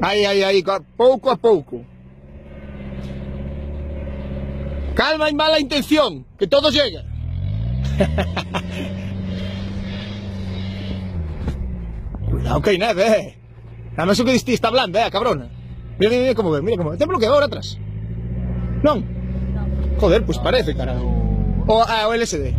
Aí, aí, aí, co- pouco a pouco. Calma y mala intención, que todo llega. Cuidado que hay neve, eh. Además o que diste está blanda, eh, cabrona. Mira, mira, mira como ve, mira como ve. Ten bloqueado ahora atrás. Non? Joder, pues parece, carajo. O, ah, o LSD.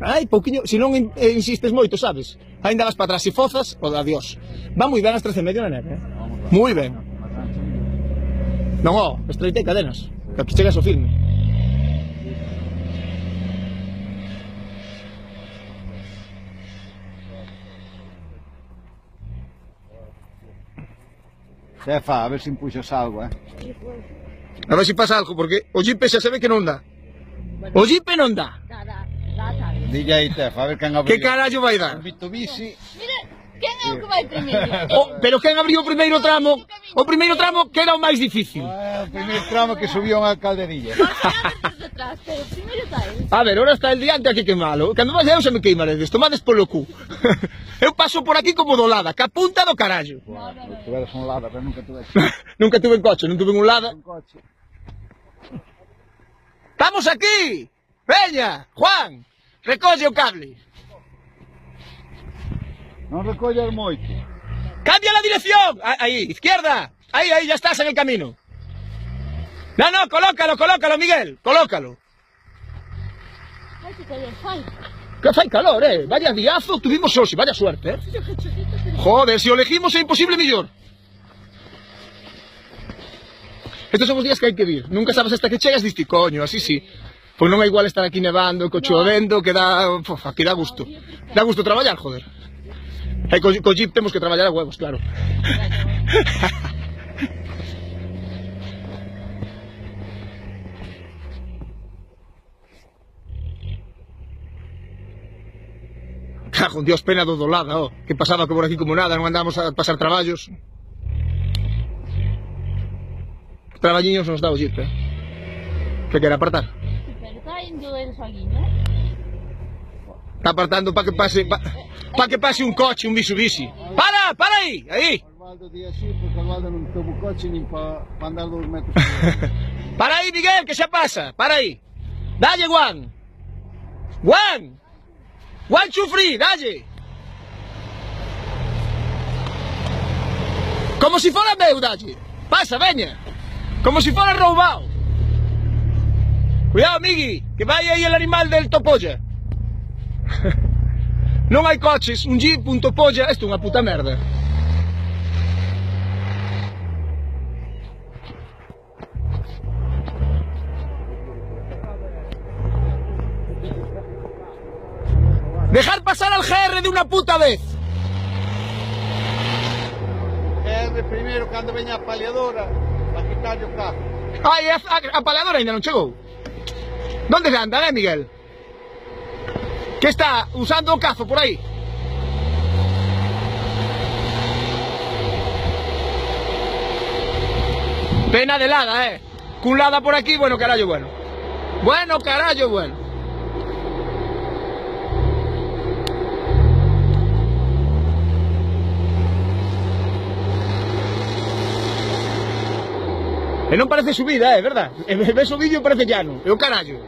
Ai, pouquiño, se non eh, insistes moito, sabes? Ainda vas para atrás e fozas, o de adiós. Va moi ben as 13 medio na neve, eh? Moi ben. Non, ó, oh, estreitei cadenas, que aquí chegas o filme. Xefa, a ver se impuxas algo, eh? A ver se pasa algo, porque o jipe xa se ve que non dá. O jipe non dá. Dá, dá. Dille aí, Tefa, a ver quen abriu. Que carallo vai dar? Mitubisi. Mire, quen é o que vai primeiro? O, pero quen abriu o primeiro tramo? O primeiro tramo que era o máis difícil. Ah, o primeiro tramo que subiu unha calderilla. a ver, ahora está el diante aquí que malo. Cando vas eu se me queimaredes, tomades polo cu. eu paso por aquí como do lada, que apunta do carallo. Bueno, no, no, no. tuveras un lada, pero nunca tuve. nunca tuve un coche, non tuve un lada. Un coche. ¡Estamos aquí! ¡Veña! ¡Juan! Recolle o cable. Non recollas moito. ¡Cambia la dirección! Ah, Ahí, izquierda. Ahí, ahí, ya estás en el camino. No, no, colócalo, colócalo, Miguel. Colócalo. Que calor fai. Que fai calor, eh. Vaya diazo tuvimos hoxe, vaya suerte, eh. Joder, si elegimos é imposible mellor. Estos son os días que hai que vir. Nunca sabes hasta que chegas diste coño, así sí. Pois non é igual estar aquí nevando, co chovendo, que dá, pof, aquí dá gusto. Dá gusto traballar, joder. E co, co jeep temos que traballar a huevos, claro. Cajo, Dios, pena do Dolada, oh, que pasaba que por aquí como nada, non andábamos a pasar traballos. Traballiños nos dá o jeep, eh? Que quere apartar. Pero está indo el soguinho, eh? Está apartando para que pase pa, pa que pase un coche, un Mitsubishi. Para, para coche nin para. Para aí, Miguel, que xa pasa. Para aí. Dalle, Juan. Juan. Juan Chufri, dalle. Como si fora meu, dalle. Pasa, veña. Como si fora roubado. Cuidado, Migui, que vai aí el animal del topolla. non hai coches, un jeep, un topolla, isto é unha puta merda. Dejar pasar al GR de una puta vez. De primeiro cando veña a paliadora, para quitarlle o carro. Ai, a, a, a paladora ainda non chegou. Donde se anda, eh, Miguel? Que está usando o cazo por aí? Pena de lada, eh. Cun lada por aquí, bueno, carallo, bueno. Bueno, carallo, bueno. E non parece subida, é eh, verdad? E ves o vídeo e parece llano. É o carallo.